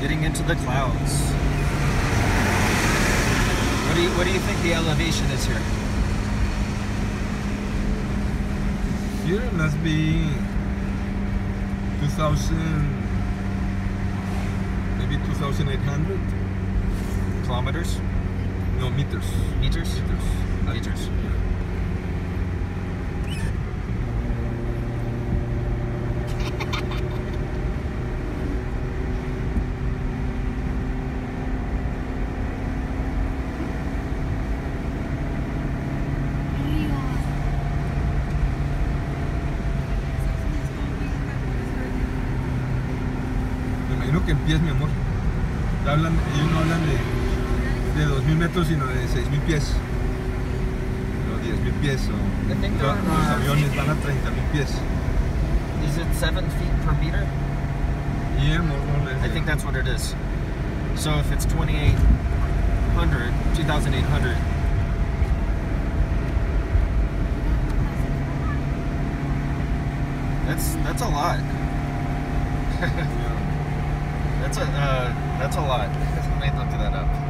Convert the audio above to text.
Getting into the clouds. What do you What do you think the elevation is here? Here it must be 2000, maybe 2800. Kilometers? No, meters. Meters? Meters. Meters. Imagino que en pies, mi amor. Hablan, ellos no hablan de, de 2000 metros, sino de 6000 pies. O 10000 pies. O, I think los, aviones van a 30000 pies. Is it seven feet per meter? Yeah, more or less. I think that's what it is. So if it's 2,800, 2,800, that's that's a lot. Yeah. That's a uh, that's a lot. Let me look that up.